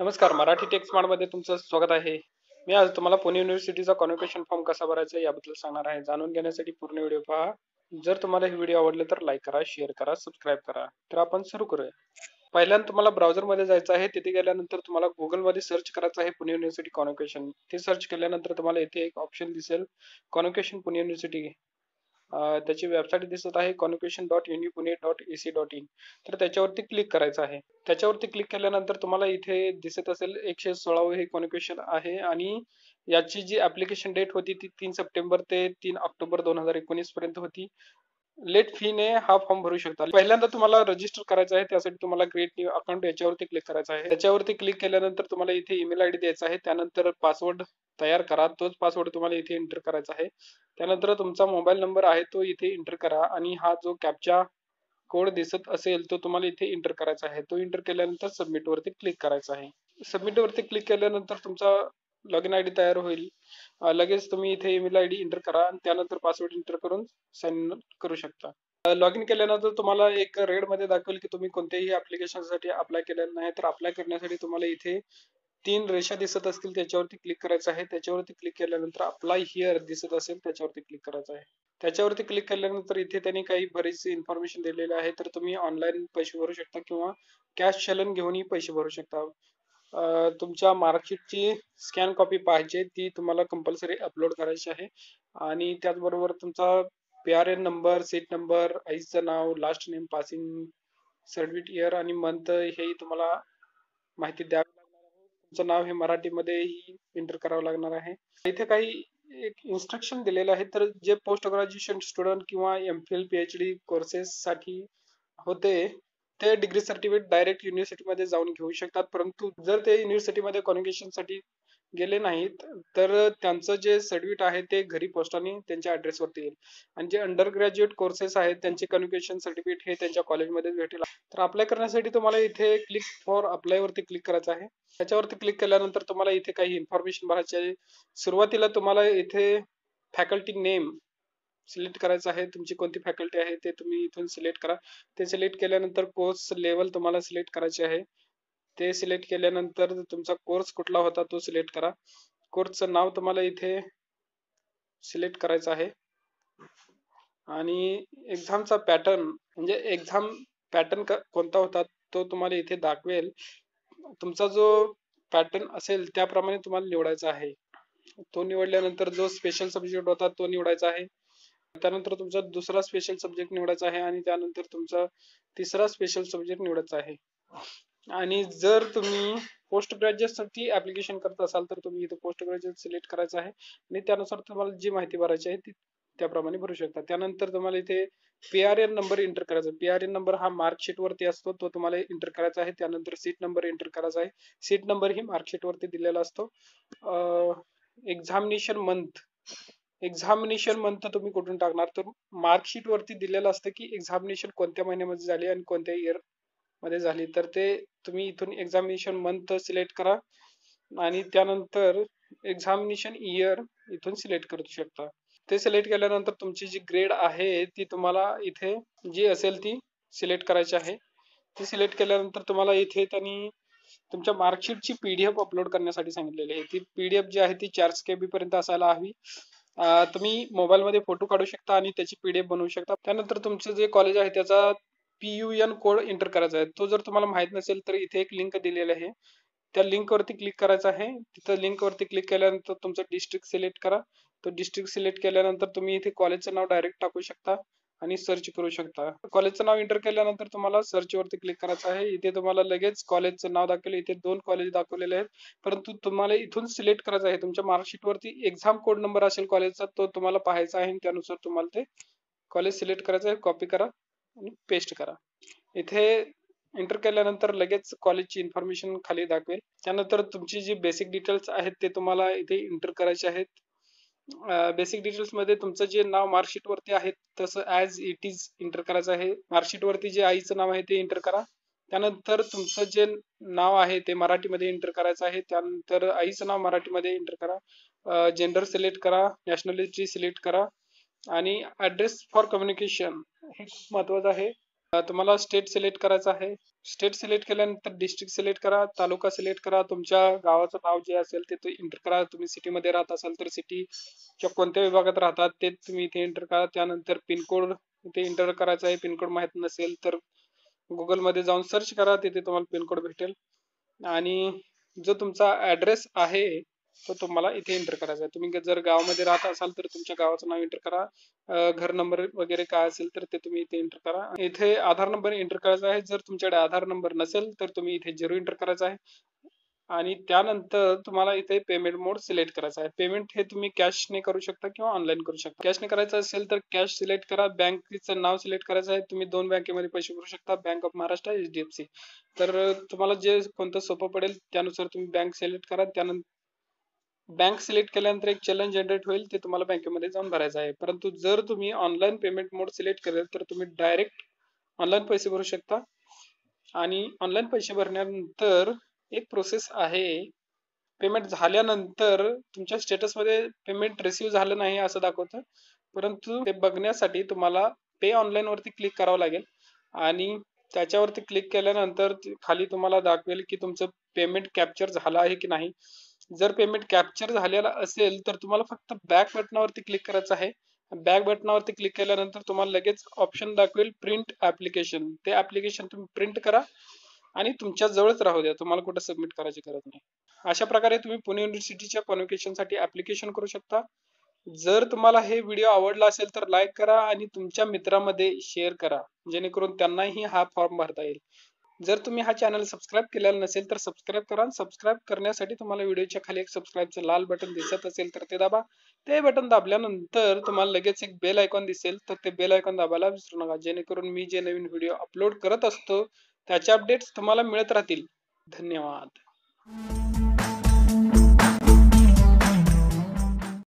नमस्कार मराठी टेक्स्टमध्ये तुमचं स्वागत आहे. मी आज तुम्हाला पुणे युनिव्हर्सिटीचा कॉन्व्होकेशन फॉर्म कसा भरायचा याबद्दल सांगणार आहे. जाणून घेण्यासाठी पूर्ण व्हिडिओ पहा. जर तुम्हाला हे व्हिडिओ आवडले तर लाईक करा शेअर करा सबस्क्राईब करा. तर आपण सुरू करूया. पहिल्यांदा तुम्हाला ब्राउझरमध्ये जायचं आहे. तिथे गेल्यानंतर तुम्हाला गुगलमध्ये सर्च करायचं आहे पुणे युनिव्हर्सिटी कॉन्व्होकेशन ते सर्च केल्यानंतर तुम्हाला इथे एक ऑप्शन दिसेल. कॉन्व्होकेशन पुणे युनिव्हर्सिटी त्याची वेबसाईट दिसत आहे convocation dot uni Pune dot AC dot in तर त्याच्यावरती क्लिक करायचं आहे. त्याच्यावरती क्लिक केल्यानंतर तुम्हाला इथे दिसत असेल एकशे सोळावं हे कॉन्व्होकेशन आहे आणि याची जी ऍप्लिकेशन डेट होती ती तीन सप्टेंबर ते तीन ऑक्टोबर दोन हजार एकोणीस पर्यंत होती. लेट फीने हा फॉर्म भरू शकता. पहिल्यांदा तुम्हाला रजिस्टर करायचं आहे त्यासाठी तुम्हाला क्रिएट न्यू अकाउंट याच्यावरती क्लिक करायचं आहे. त्याच्यावरती क्लिक केल्यानंतर तुम्हाला इथे ईमेल आयडी द्यायचा आहे. त्यानंतर पासवर्ड तयार करा. तोच पासवर्ड तुम्हाला इथे एंटर करायचा आहे. त्यानंतर तुमचा मोबाईल नंबर आहे तो इथे एंटर करा. आणि हा जो कॅपचा कोड दिसत असेल तो तुम्हाला इथे एंटर करायचा आहे. तो एंटर केल्यानंतर सबमिट वरती क्लिक करायचा आहे. सबमिट वरती क्लिक केल्यानंतर तुमचा लॉगिन आयडी तयार होईल. लगेच तुम्ही इथे ईमेल आय डी एंटर करा आणि त्यानंतर पासवर्ड एंटर करून साइन करू शकता. लॉग इन केल्यानंतर तुम्हाला एक रेडमध्ये दाखवेल की तुम्ही कोणत्याही ऍप्लिकेशनसाठी अप्लाय केलेलं नाही. तर अप्लाय करण्यासाठी तुम्हाला इथे तीन रेषा दिसत असतील त्याच्यावरती क्लिक करायचं आहे. त्याच्यावरती क्लिक केल्यानंतर अप्लाय हिअर दिसत असेल त्याच्यावरती क्लिक करायचं आहे. त्याच्यावरती क्लिक केल्यानंतर इथे त्यांनी काही बरीच इन्फॉर्मेशन दिलेली आहे. तर तुम्ही ऑनलाईन पैसे भरू शकता किंवा कॅश चलन घेऊनही पैसे भरू शकता. तुमच्या मार्कशीटची स्कॅन कॉपी पाहिजे ती तुम्हाला कंपल्सरी अपलोड करायची आहे. आणि त्याचबरोबर तुमचा P R N number seat number आईचं नाव last name passing certificate year आणि मंथ हेही तुम्हाला माहिती द्यावी तुमचं नाव हे मराठीमध्येही एंटर करावं लागणार आहे. इथे काही एक इन्स्ट्रक्शन दिलेले आहे तर जे पोस्ट ग्रॅज्युएशन स्टुडंट किंवा M phil P H D courses साठी होते ते डिग्री सर्टिफिकेट डायरेक्ट युनिव्हर्सिटीमध्ये जाऊन घेऊ शकतात. परंतु जर ते युनिव्हर्सिटीमध्ये कॉन्व्होकेशनसाठी गेले नाहीत तर त्यांचं जे सर्टिफिकेट आहे ते घरी पोस्टाने त्यांच्या ऍड्रेसवरती येईल. आणि जे अंडर ग्रॅज्युएट कोर्सेस आहेत त्यांचे कन्व्होकेशन सर्टिफिकेट हे त्यांच्या कॉलेजमध्ये भेटेल. तर अप्लाय करण्यासाठी तुम्हाला इथे क्लिक फॉर अप्लाय वरती क्लिक करायचं आहे. त्याच्यावरती क्लिक केल्यानंतर तुम्हाला इथे काही इन्फॉर्मेशन भरायची आहे. सुरुवातीला तुम्हाला इथे फॅकल्टी नेम सिलेक्ट करायचं आहे. तुमची कोणती फॅकल्टी आहे ते तुम्ही इथून सिलेक्ट करा. ते सिलेक्ट केल्यानंतर कोर्स लेवल तुम्हाला सिलेक्ट करायचे आहे. ते सिलेक्ट केल्यानंतर तुमचा कोर्स कुठला होता तो सिलेक्ट करा. कोर्सचं नाव तुम्हाला इथे सिलेक्ट करायचं आहे. आणि एक्झामचा पॅटर्न म्हणजे एक्झाम पॅटर्न कोणता होता तो तुम्हाला इथे दाखवेल. तुमचा जो पॅटर्न असेल त्याप्रमाणे तुम्हाला निवडायचा आहे. तो निवडल्यानंतर जो स्पेशल सब्जेक्ट होता तो निवडायचा आहे. त्यानंतर तुमचा दुसरा स्पेशल सब्जेक्ट निवडायचा आहे आणि त्यानंतर तुमचा तिसरा स्पेशल सब्जेक्ट निवडायचा आहे. आणि जर तुम्ही पोस्ट ग्रॅज्युएटसाठी ऍप्लिकेशन करत असाल तर तुम्ही इथे पोस्ट ग्रॅज्युएट सिलेक्ट करायचं आहे. आणि त्यानुसार तुम्हाला जी माहिती भरायची आहे ती त्याप्रमाणे भरू शकता. त्यानंतर तुम्हाला इथे P R N number enter करायचा. पी आर एन नंबर हा मार्कशीट वरती असतो तो तुम्हाला एंटर करायचा आहे. त्यानंतर सीट नंबर एंटर करायचा आहे. सीट नंबर ही मार्कशीट वरती दिलेला असतो. एक्झामिनेशन मंथ एक्झामिनेशन मंथ तुम्ही कुठून टाकणार? तर मार्कशीट वरती दिलेलं असतं की एक्झामिनेशन कोणत्या महिन्यामध्ये झाली आणि कोणत्या इयर मध्ये झाली तर ते तुम्ही इथून एक्झामिनेशन मंथ सिलेक्ट करा. आणि त्यानंतर एक्झामिनेशन इयर इथून सिलेक्ट करू शकता. ते सिलेक्ट केल्यानंतर तुमची जी ग्रेड आहे ती तुम्हाला इथे जी असेल ती सिलेक्ट करायची आहे. ती सिलेक्ट केल्यानंतर तुम्हाला इथे त्यांनी तुमच्या मार्कशीटची पीडीएफ अपलोड करण्यासाठी सांगितलेली आहे. ती पीडीएफ जी आहे ती चारशे के बी पर्यंत असायला हवी. तुम्ही मोबाईलमध्ये फोटो काढू शकता आणि त्याची पीडीएफ बनवू शकता. त्यानंतर तुमचं जे कॉलेज आहे त्याचा P U N code enter करायचा आहे. तो जर तुम्हाला माहीत नसेल तर इथे एक लिंक दिलेला आहे. त्या लिंकवरती क्लिक करायचं आहे. तिथं लिंक वरती क्लिक केल्यानंतर तुमचं डिस्ट्रिक्ट सिलेक्ट करा. तो डिस्ट्रिक्ट सिलेक्ट केल्यानंतर तुम्ही इथे कॉलेजचं नाव डायरेक्ट टाकू शकता आणि सर्च करू शकता. कॉलेजचं नाव एंटर केल्यानंतर तुम्हाला सर्च वरती क्लिक करायचं आहे. इथे तुम्हाला लगेच कॉलेजचं नाव दाखवले. इथे दोन कॉलेज दाखवलेले आहेत. परंतु तुम्हाला इथून सिलेक्ट करायचं आहे. तुमच्या मार्कशीट वरती एक्झाम कोड नंबर असेल कॉलेजचा तो तुम्हाला पाहायचा आहे त्यानुसार तुम्हाला ते कॉलेज सिलेक्ट करायचं आहे. कॉपी करा. आणि पेस्ट करा. इथे एंटर केल्यानंतर लगेच कॉलेजची इन्फॉर्मेशन खाली दाखवेल. त्यानंतर तुमची जी बेसिक डिटेल्स आहेत ते तुम्हाला इथे एंटर करायचे आहेत. बेसिक डिटेल्समध्ये तुमचं जे नाव मार्कशीट वरती आहे तसं ऍज इट इज एंटर करायचं आहे. मार्कशीट वरती जे आईचं नाव आहे ते एंटर करा. त्यानंतर तुमचं जे नाव आहे ते मराठीमध्ये एंटर करायचं आहे. त्यानंतर आईचं नाव मराठीमध्ये एंटर करा. जेंडर सिलेक्ट करा. नॅशनॅलिटी सिलेक्ट करा. आणि ऍड्रेस फॉर कम्युनिकेशन हे खूप महत्वाचं आहे. तुम्हाला स्टेट सिलेक्ट करायचं आहे. स्टेट सिलेक्ट केल्यानंतर डिस्ट्रिक्ट सिलेक्ट करा तालुका सिलेक्ट करा. तुमच्या गावाचं नाव जे असेल ते एंटर करा. तुम्ही सिटीमध्ये राहत असाल तर सिटी किंवा कोणत्या विभागात राहतात ते तुम्ही इथे एंटर करा. त्यानंतर पिनकोड इथे एंटर करायचा आहे. पिनकोड माहीत नसेल तर गुगलमध्ये जाऊन सर्च करा. तिथे तुम्हाला पिनकोड भेटेल. आणि जो तुमचा ऍड्रेस आहे तो तुम्हाला इथे एंटर करायचा आहे. तुम्ही जर गावामध्ये राहत असाल तर तुमच्या गावाचं नाव एंटर करा. घर नंबर वगैरे काय असेल तर ते तुम्ही इथे एंटर करा. इथे आधार नंबर एंटर करायचा आहे. जर तुमच्याकडे आधार नंबर नसेल तर तुम्ही इथे झिरो एंटर करायचा आहे. आणि त्यानंतर तुम्हाला इथे पेमेंट मोड सिलेक्ट करायचा आहे. पेमेंट हे तुम्ही कॅशने करू शकता किंवा ऑनलाईन करू शकता. कॅशने करायचं असेल तर कॅश सिलेक्ट करा. बँकेचं नाव सिलेक्ट करायचं आहे. तुम्ही दोन बँकेमध्ये पैसे भरू शकता. Bank of Maharashtra H D F C तर तुम्हाला जे कोणतं सोपं पडेल त्यानुसार तुम्ही बँक सिलेक्ट करा. त्यानंतर बँक सिलेक्ट केल्यानंतर एक चलन जनरेट होईल ते तुम्हाला बँकेमध्ये जाऊन भरायचं आहे. परंतु जर तुम्ही ऑनलाईन पेमेंट मोड सिलेक्ट केले तर तुम्ही डायरेक्ट ऑनलाईन पैसे भरू शकता. आणि ऑनलाईन पैसे भरल्यानंतर एक प्रोसेस आहे. पेमेंट झाल्यानंतर तुमच्या स्टेटसमध्ये पेमेंट रिसिव्ह झालं नाही असं दाखवतं. परंतु ते बघण्यासाठी तुम्हाला पे ऑनलाईन वरती क्लिक करावं लागेल. आणि त्याच्यावरती क्लिक केल्यानंतर खाली तुम्हाला दाखवेल की तुमचं पेमेंट कॅप्चर झालं आहे की नाही. जर पेमेंट कॅप्चर झालेला असेल तर तुम्हाला फक्त बॅक बटनावरती क्लिक करायचं आहे. बॅक बटनावरती क्लिक केल्यानंतर तुम्हाला लगेच ऑप्शन दाखवेल प्रिंट ऍप्लिकेशन ते ऍप्लिकेशन तुम्ही प्रिंट करा आणि तुमच्या जवळच राहू द्या. तुम्हाला कुठं सबमिट करायची गरज नाही. अशा प्रकारे तुम्ही पुणे युनिव्हर्सिटीच्या कॉन्व्होकेशनसाठी ऍप्लिकेशन करू शकता. जर तुम्हाला हे व्हिडिओ आवडला असेल तर लाईक करा आणि तुमच्या मित्रामध्ये शेअर करा. जेणेकरून त्यांनाही हा फॉर्म भरता येईल. जर तुम्ही हा चॅनल सबस्क्राईब केलेला नसेल तर सबस्क्राईब करा सबस्क्राईब करण्यासाठी तुम्हाला व्हिडिओच्या खाली एक सबस्क्राईबचं लाल बटन दिसत असेल तर ते दाबा. ते बटन दाबल्यानंतर तुम्हाला लगेच एक बेल आयकॉन दिसेल. तर ते बेल आयकॉन दाबायला विसरू नका. जेणेकरून मी जे नवीन व्हिडिओ अपलोड करत असतो त्याचे अपडेट्स तुम्हाला मिळत राहतील. धन्यवाद.